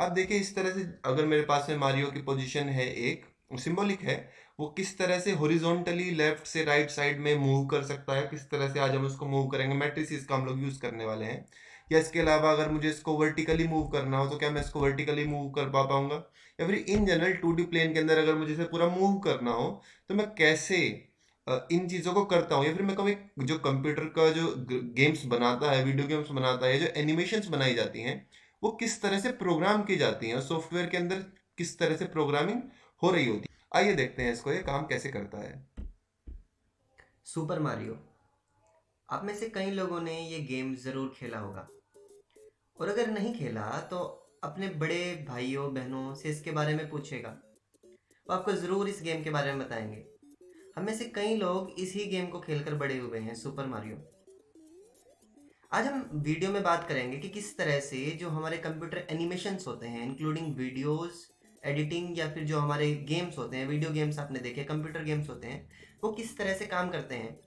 आप देखिए इस तरह से अगर मेरे पास में मारियो की पोजीशन है एक सिंबॉलिक है, वो किस तरह से हॉरिजॉन्टली लेफ़्ट से राइट साइड में मूव कर सकता है, किस तरह से आज हम उसको मूव करेंगे मैट्रिसेस का हम लोग यूज़ करने वाले हैं। या इसके अलावा अगर मुझे इसको वर्टिकली मूव करना हो तो क्या मैं इसको वर्टिकली मूव कर पा पाऊँगा? या फिर इन जनरल टू प्लेन के अंदर अगर मुझे इसे पूरा मूव करना हो तो मैं कैसे इन चीज़ों को करता हूँ? या फिर मैं कभी जो कंप्यूटर का जो गेम्स बनाता है वीडियो गेम्स बनाता है जो एनिमेशंस बनाई जाती हैं वो किस तरह से प्रोग्राम की जाती हैं सॉफ्टवेयर के अंदर किस तरह से प्रोग्रामिंग हो रही होती है? आइए देखते हैं इसको, ये काम कैसे करता है। सुपर मारियो आप में से कई लोगों ने ये गेम ज़रूर खेला होगा। और अगर नहीं खेला तो अपने बड़े भाइयों, बहनों से इसके बारे में पूछेगा। वो आपको ज़रूर इस गेम के बारे में बताएँगे। हमें से कई लोग इसी गेम को खेलकर बड़े हुए हैं सुपर मारियो आज हम वीडियो में बात करेंगे कि किस तरह से जो हमारे कंप्यूटर एनिमेशंस होते हैं इंक्लूडिंग वीडियोस एडिटिंग या फिर जो हमारे गेम्स होते हैं वीडियो गेम्स आपने देखे कंप्यूटर गेम्स होते हैं, वो किस तरह से काम करते हैं?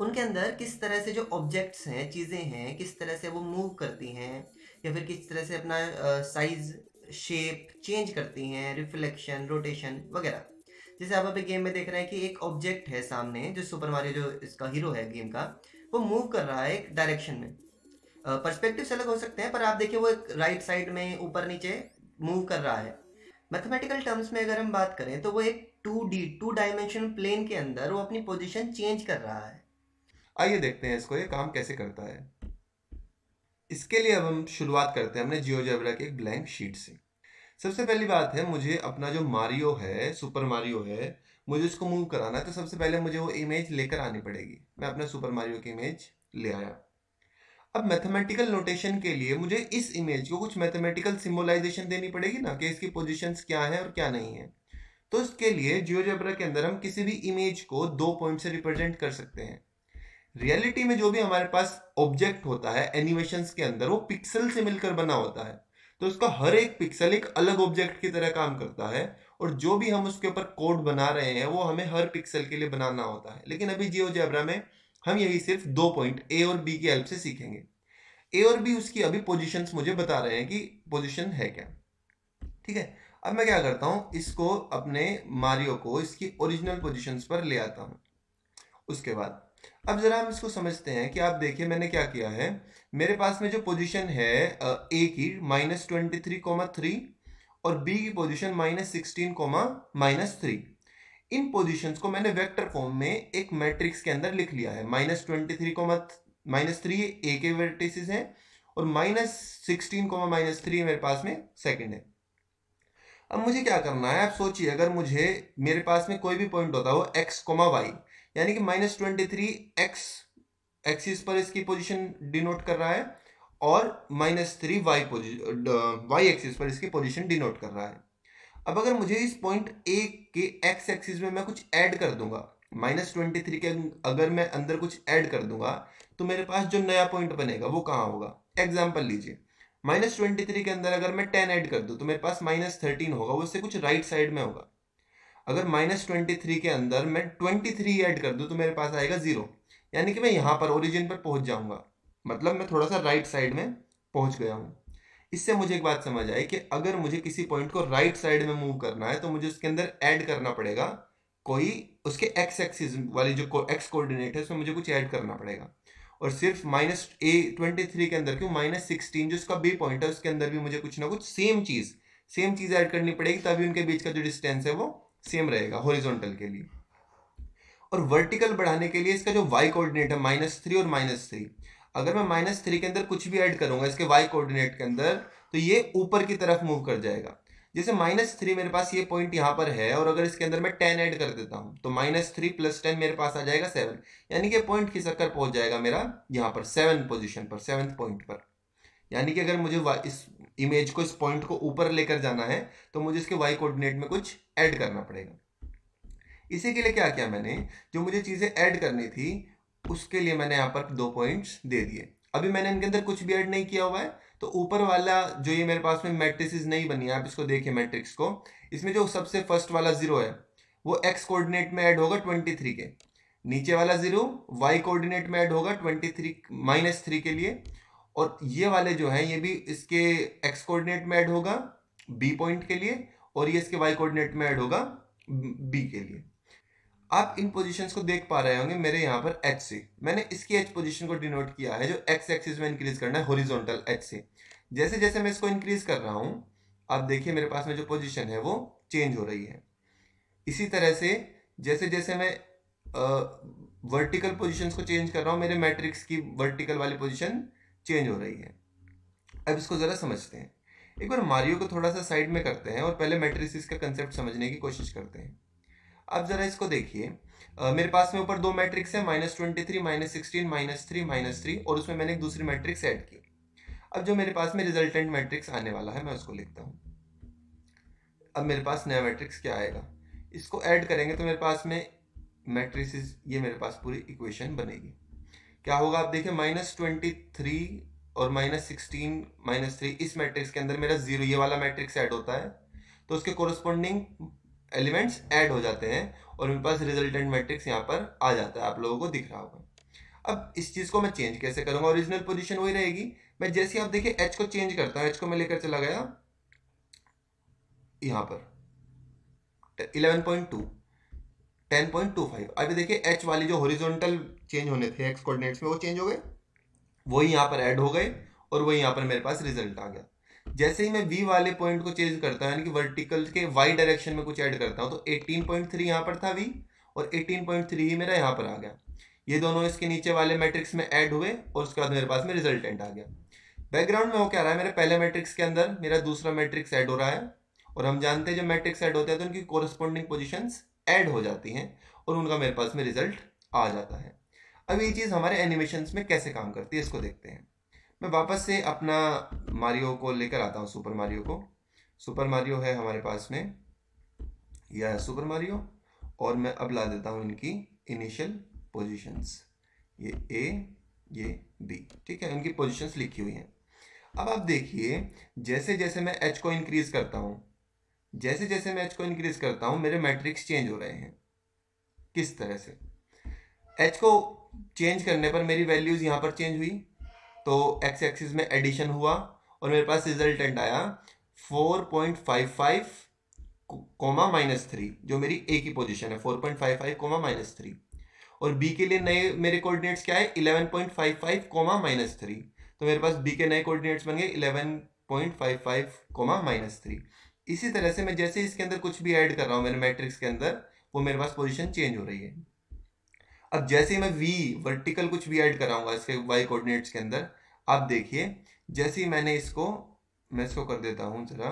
उनके अंदर किस तरह से जो ऑब्जेक्ट्स हैं, चीज़ें हैं, किस तरह से वो मूव करती हैं, या फिर किस तरह से अपना साइज़ शेप चेंज करती हैं रिफ्लेक्शन रोटेशन वगैरह। जैसे आप अभी गेम में देख रहे हैं कि एक ऑब्जेक्ट है सामने, जो सुपर मारियो जो इसका हीरो है गेम का वो मूव कर रहा है एक डायरेक्शन में। पर्सपेक्टिव अलग हो सकते हैं, पर आप देखिए वो एक राइट साइड में ऊपर नीचे मूव कर रहा है। मैथमेटिकल टर्म्स में अगर हम बात करें तो वो एक two D two dimension plane के अंदर वो अपनी पोजिशन चेंज कर रहा है। आइए देखते हैं इसको, ये काम कैसे करता है। इसके लिए अब हम शुरुआत करते हैं हमने जियो जेबरा के एक ब्लैंक शीट से। सबसे पहली बात है, मुझे अपना जो मारियो है सुपर मारियो है मुझे उसको मूव कराना है तो सबसे पहले मुझे वो इमेज लेकर आनी पड़ेगी। मैं अपने सुपर मारियो की इमेज ले आया। अब मैथमेटिकल नोटेशन के लिए मुझे इस इमेज को कुछ मैथमेटिकल सिम्बोलाइजेशन देनी पड़ेगी ना, कि इसकी पोजीशंस क्या है और क्या नहीं है। तो इसके लिए जियोजेब्रा के अंदर हम किसी भी इमेज को दो पॉइंट से रिप्रेजेंट कर सकते हैं। रियलिटी में जो भी हमारे पास ऑब्जेक्ट होता है एनिमेशन के अंदर, वो पिक्सल से मिलकर बना होता है। तो उसका हर एक पिक्सल एक अलग ऑब्जेक्ट की तरह काम करता है और जो भी हम उसके ऊपर कोड बना रहे हैं, वो हमें हर पिक्सल के लिए बनाना होता है। लेकिन अभी जियो जैबरा में हम यही सिर्फ़ दो पॉइंट ए और बी की हेल्प से सीखेंगे। ए और बी उसकी अभी पोजिशन मुझे बता रहे हैं कि पोजिशन है क्या। ठीक है? अब मैं क्या करता हूँ, इसको अपने मारियो को इसकी ओरिजिनल पोजिशन पर ले आता हूँ। उसके बाद, अब जरा हम इसको समझते हैं कि आप देखिए मैंने क्या किया है। मेरे पास में जो पोजीशन है ए की minus twenty three comma three और बी की position minus sixteen comma minus three इन पोजीशंस को मैंने वेक्टर फॉर्म में एक मैट्रिक्स के अंदर लिख लिया है। Minus twenty three comma minus three A के वर्टिसेस हैं और minus sixteen comma minus three मेरे पास में सेकंड है। अब मुझे क्या करना है? आप सोचिए, अगर मुझे, मेरे पास में कोई भी पॉइंट होता हो एक्स कोमा वाई यानी कि minus twenty three X axis पर इसकी पोजिशन डिनोट कर रहा है और minus three Y Y axis पर इसकी पोजीशन डिनोट कर रहा है। अब अगर मुझे इस पॉइंट ए के एक्स एक्सिस में मैं कुछ ऐड कर दूँगा, माइनस ट्वेंटी थ्री के अगर मैं अंदर कुछ ऐड कर दूँगा तो मेरे पास जो नया पॉइंट बनेगा वो कहाँ होगा? एग्ज़ाम्पल लीजिए। माइनस ट्वेंटी थ्री के अंदर अगर मैं टेन ऐड कर दूँ तो मेरे पास माइनस थर्टीन होगा, वो उससे कुछ राइट साइड में होगा। अगर माइनस ट्वेंटी थ्री के अंदर मैं ट्वेंटी थ्री ऐड कर दूँ तो मेरे पास आएगा ज़ीरो। यानी कि मैं यहाँ पर ओरिजिन पर पहुँच जाऊँगा। मतलब मैं थोड़ा सा राइट साइड में पहुँच गया हूँ। इससे मुझे एक बात समझ आई कि अगर मुझे किसी पॉइंट को राइट साइड में मूव करना है तो मुझे उसके अंदर ऐड करना पड़ेगा कोई उसके एक्स एक्सिस वाली जो एक्स कोऑर्डिनेट है, उसमें मुझे कुछ ऐड करना पड़ेगा। और सिर्फ़ माइनस ए ट्वेंटी थ्री के अंदर क्यों? माइनस सिक्सटीन जो उसका बी पॉइंट है, उसके अंदर भी मुझे कुछ ना कुछ सेम चीज़ सेम चीज़ ऐड करनी पड़ेगी, तभी उनके बीच का जो डिस्टेंस है, वो सेम रहेगा हॉरिजॉन्टल के लिए। और वर्टिकल बढ़ाने के लिए इसका जो वाई कोऑर्डिनेट है माइनस थ्री और माइनस थ्री अगर मैं माइनस थ्री के अंदर कुछ भी ऐड करूँगा, इसके वाई कोऑर्डिनेट के अंदर तो ये ऊपर की तरफ़ मूव कर जाएगा। जैसे माइनस थ्री मेरे पास ये पॉइंट यहाँ पर है, और अगर इसके अंदर मैं टेन ऐड कर देता हूँ तो माइनस थ्री प्लस टेन मेरे पास आ जाएगा सेवन यानी कि पॉइंट खिसक कर पहुँच जाएगा मेरा यहाँ पर सेवन पोजिशन पर सेवन्थ पॉइंट पर। यानी कि अगर मुझे इस इमेज को, इस पॉइंट को ऊपर लेकर जाना है तो मुझे इसके वाई कोऑर्डिनेट में कुछ ऐड करना पड़ेगा। इसी के लिए क्या किया मैंने? जो मुझे चीज़ें ऐड करनी थी उसके लिए मैंने यहाँ पर दो पॉइंट्स दे दिए। अभी मैंने इनके अंदर कुछ भी ऐड नहीं किया हुआ है तो ऊपर वाला जो ये मेरे पास में मैट्रिक्स नहीं बनी है, आप इसको देखिए मैट्रिक्स को। इसमें जो सबसे फ़र्स्ट वाला ज़ीरो है, वो एक्स कोऑर्डिनेट में ऐड होगा ट्वेंटी थ्री के। नीचे वाला ज़ीरो वाई कोऑर्डिनेट में ऐड होगा ट्वेंटी थ्री माइनस थ्री के लिए। और ये वाले जो है, ये भी इसके एक्स कोऑर्डिनेट में ऐड होगा बी पॉइंट के लिए, और ये इसके वाई कोऑर्डिनेट में ऐड होगा बी के लिए। आप इन पोजीशंस को देख पा रहे होंगे मेरे यहाँ पर एच से। मैंने इसकी एच पोजीशन को डिनोट किया है, जो एक्स एक्सिस में इंक्रीज करना है होरिजोनटल एच से। जैसे जैसे मैं इसको इंक्रीज कर रहा हूँ, आप देखिए मेरे पास में जो पोजीशन है, वो चेंज हो रही है। इसी तरह से जैसे जैसे मैं वर्टिकल पोजीशंस को चेंज कर रहा हूँ, मेरे मैट्रिक्स की वर्टिकल वाली पोजीशन चेंज हो रही है। अब इसको ज़रा समझते हैं। एक बार मारियो को थोड़ा सा साइड में करते हैं और पहले मैट्रिक्स का कंसेप्ट समझने की कोशिश करते हैं। अब ज़रा इसको देखिए। मेरे पास में ऊपर दो मैट्रिक्स है minus twenty three minus sixteen minus three minus three और उसमें मैंने एक दूसरी मैट्रिक्स ऐड की। अब जो मेरे पास में रिजल्टेंट मैट्रिक्स आने वाला है, मैं उसको लिखता हूँ। अब मेरे पास नया मैट्रिक्स क्या आएगा? इसको ऐड करेंगे तो मेरे पास में मैट्रिक्स ये मेरे पास पूरी इक्वेशन बनेगी। क्या होगा? आप देखिए माइनस ट्वेंटी थ्री और माइनस सिक्सटीन माइनस थ्री इस मैट्रिक्स के अंदर मेरा ज़ीरो ये वाला मैट्रिक्स ऐड होता है। तो उसके कोरस्पॉन्डिंग एलिमेंट्स ऐड हो जाते हैं और मेरे पास रिजल्टेंट मैट्रिक्स यहाँ पर आ जाता है। आप लोगों को दिख रहा होगा। अब इस चीज़ को मैं चेंज कैसे करूँगा? ओरिजिनल पोजीशन वही रहेगी। मैं जैसे आप देखिए एच को चेंज करता हूँ। एच को मैं लेकर चला गया यहाँ पर। Eleven point two, ten point two five. अभी देखिए एच वाली जो हॉरिजॉन्टल चेंज होने थे एक्स कोऑर्डिनेट्स में, वो चेंज हो गए। वही यहाँ पर ऐड हो गए और वही यहाँ पर मेरे पास रिज़ल्ट आ गया। जैसे ही मैं वी वाले पॉइंट को चेंज करता हूँ, यानी कि वर्टिकल के वाई डायरेक्शन में कुछ ऐड करता हूँ तो 18.3 यहाँ पर था वी और 18.3 ही मेरा यहाँ पर आ गया। ये दोनों इसके नीचे वाले मैट्रिक्स में ऐड हुए और उसके बाद मेरे पास में रिजल्टेंट आ गया। बैकग्राउंड में वो क्या रहा है? मेरे पहले मैट्रिक्स के अंदर मेरा दूसरा मैट्रिक्स ऐड हो रहा है और हम जानते हैं जब मैट्रिक्स ऐड होते हैं तो उनकी कोरस्पॉन्डिंग पोजिशन ऐड हो जाती हैं और उनका मेरे पास में रिज़ल्ट आ जाता है। अब ये चीज़ हमारे एनिमेशन में कैसे काम करती है, इसको देखते हैं। मैं वापस से अपना मारियो को लेकर आता हूँ, सुपर मारियो को। सुपर मारियो है हमारे पास में। यह है सुपर मारियो और मैं अब ला देता हूँ इनकी इनिशियल पोजीशंस ये ए ये बी ठीक है? इनकी पोजीशंस लिखी हुई हैं। अब आप देखिए, जैसे जैसे मैं एच को इंक्रीज करता हूँ, जैसे जैसे मैं एच को इंक्रीज करता हूँ, मेरे मैट्रिक्स चेंज हो रहे हैं। किस तरह से? एच को चेंज करने पर मेरी वैल्यूज़ यहाँ पर चेंज हुई। तो एक्स एक्सिस में एडिशन हुआ और मेरे पास रिजल्टेंट आया four point five five comma minus three जो मेरी ए की पोजीशन है four point five five comma minus three और बी के लिए नए मेरे कोऑर्डिनेट्स क्या है? Eleven point five five comma minus three तो मेरे पास बी के नए कोऑर्डिनेट्स बन गए eleven point five five comma minus three इसी तरह से मैं जैसे इसके अंदर कुछ भी ऐड कर रहा हूँ, मेरे मैट्रिक्स के अंदर, वो मेरे पास पोजीशन चेंज हो रही है। अब जैसे मैं वी वर्टिकल कुछ भी ऐड कराऊँगा इसके वाई कोऑर्डिनेट्स के अंदर, आप देखिए, जैसे ही मैंने इसको, मैं इसको कर देता हूँ जरा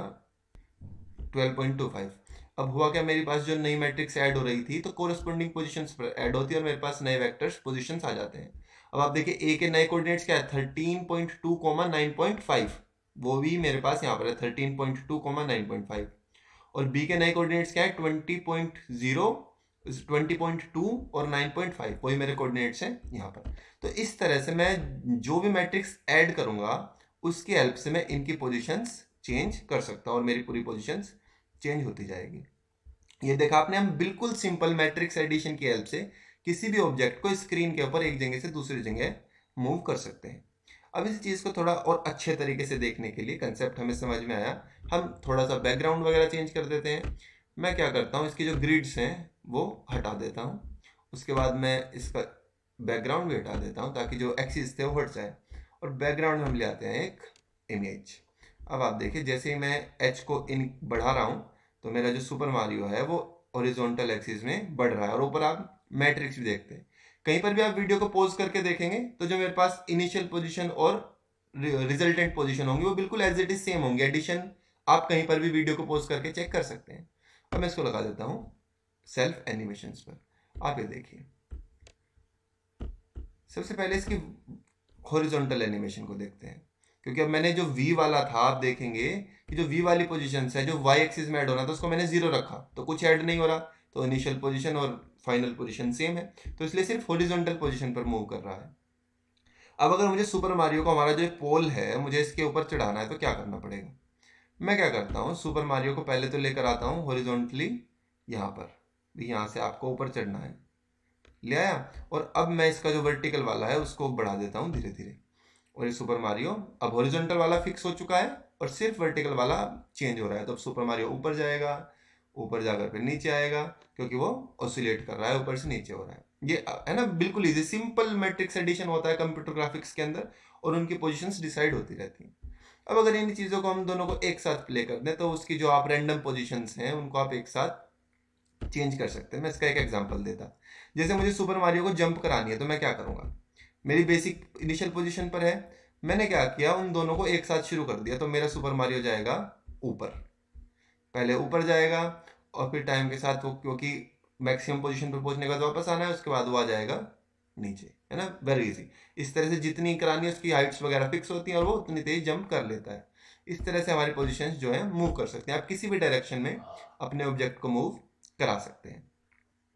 12.25 अब हुआ क्या, मेरे पास जो नई मैट्रिक्स ऐड हो रही थी तो कोरस्पॉन्डिंग पोजीशंस ऐड होती है और मेरे पास नए वेक्टर्स पोजीशंस आ जाते हैं। अब आप देखिए ए के नए कोऑर्डिनेट्स क्या है? Thirteen point two comma nine point five वो भी मेरे पास यहाँ पर है thirteen point two comma nine point five और बी के नए कोऑर्डिनेट्स क्या है? Twenty point zero twenty point two और नाइन पॉइंट फाइव वही मेरे कोऑर्डिनेट्स हैं यहाँ पर। तो इस तरह से मैं जो भी मैट्रिक्स ऐड करूँगा, उसकी हेल्प से मैं इनकी पोजिशंस चेंज कर सकता हूँ और मेरी पूरी पोजिशंस चेंज होती जाएगी। ये देखा आपने, हम बिल्कुल सिंपल मैट्रिक्स एडिशन की हेल्प से किसी भी ऑब्जेक्ट को स्क्रीन के ऊपर एक जगह से दूसरी जगह मूव कर सकते हैं। अब इस चीज़ को थोड़ा और अच्छे तरीके से देखने के लिए कंसेप्ट हमें समझ में आया। हम थोड़ा सा बैकग्राउंड वगैरह चेंज कर देते हैं। मैं क्या करता हूँ, इसकी जो ग्रिड्स हैं वो हटा देता हूँ। उसके बाद मैं इसका बैकग्राउंड भी हटा देता हूँ ताकि जो एक्सिस थे वो हट जाए। और बैकग्राउंड में हम ले आते हैं एक इमेज अब आप देखिए, जैसे ही मैं एच को इन बढ़ा रहा हूँ तो मेरा जो सुपर मारियो है वो ओरिजोनटल एक्सिस में बढ़ रहा है और ऊपर आप मैट्रिक्स भी देखते हैं। कहीं पर भी आप वीडियो को पोज करके देखेंगे तो जो मेरे पास इनिशियल पोजीशन और रिजल्टेंट पोजीशन होंगी, वो बिल्कुल एज इट इज़ सेम होंगे। एडिशन आप कहीं पर भी वीडियो को पोज करके चेक कर सकते हैं। अब मैं इसको लगा देता हूँ। सेल्फ एनिमेशन पर। आप ये देखिए। सबसे पहले इसकी हॉरिजॉन्टल एनिमेशन को देखते हैं। क्योंकि अब मैंने जो V वाला था, आप देखेंगे कि जो V वाली पोजीशन है, जो Y एक्सिस में ऐड होना था, उसको मैंने ज़ीरो रखा। तो कुछ ऐड नहीं हो रहा। तो इनिशियल पोजीशन और फाइनल पोजीशन सेम है। तो इसलिए सिर्फ़ हॉरिजॉन्टल पोजीशन पर मूव कर रहा है। अब अगर मुझे सुपर मारियो को, हमारा जो पोल है, मुझे इसके ऊपर चढ़ाना है तो क्या करना पड़ेगा? मैं क्या करता हूँ? सुपर मारियो को पहले तो लेकर आता हूँ हॉरिजॉन्टली यहाँ पर। यहाँ से आपको ऊपर चढ़ना है। ले आया और अब मैं इसका जो वर्टिकल वाला है, उसको बढ़ा देता हूँ धीरे धीरे। और ये सुपर मारियो अब हॉरिजॉन्टल वाला फिक्स हो चुका है और सिर्फ़ वर्टिकल वाला चेंज हो रहा है। तो अब सुपर मारियो ऊपर जाएगा, ऊपर जाकर फिर नीचे आएगा, क्योंकि वो ऑसिलेट कर रहा है, ऊपर से नीचे हो रहा है। ये, है ना, बिल्कुल इजी सिंपल मैट्रिक्स एडिशन होता है कंप्यूटर ग्राफिक्स के अंदर और उनकी पोजीशंस डिसाइड होती रहती हैं। अब अगर इन चीज़ों को हम दोनों को एक साथ प्ले कर दें तो उसकी जो आप रैंडम पोजीशंस हैं, उनको आप एक साथ चेंज कर सकते हैं। मैं इसका एक एग्जांपल देता। जैसे मुझे सुपर मारियो को जंप करानी है तो मैं क्या करूँगा? मेरी बेसिक इनिशियल पोजिशन पर है। मैंने क्या किया? उन दोनों को एक साथ शुरू कर दिया तो मेरा सुपर मारियो जाएगा ऊपर। पहले ऊपर जाएगा और फिर टाइम के साथ वो, क्योंकि मैक्सिमम पोजीशन पर पहुँचने के बाद वापस आना है, उसके बाद वो आ जाएगा नीचे, है ना? वेरी इजी इस तरह से जितनी करानी है, उसकी हाइट्स वगैरह फिक्स होती हैं और वो उतनी तेज जंप कर लेता है। इस तरह से हमारी पोजिशन जो है मूव कर सकते हैं। आप किसी भी डायरेक्शन में अपने ऑब्जेक्ट को मूव करा सकते हैं।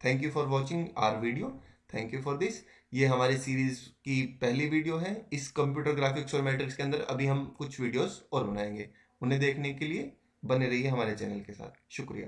Thank you for watching our video thank you for this ये हमारे सीरीज़ की पहली वीडियो है। इस कंप्यूटर ग्राफिक्स और मैट्रिक्स के अंदर अभी हम कुछ वीडियोस और बनाएँगे। उन्हें देखने के लिए बने रहिए हमारे चैनल के साथ। शुक्रिया।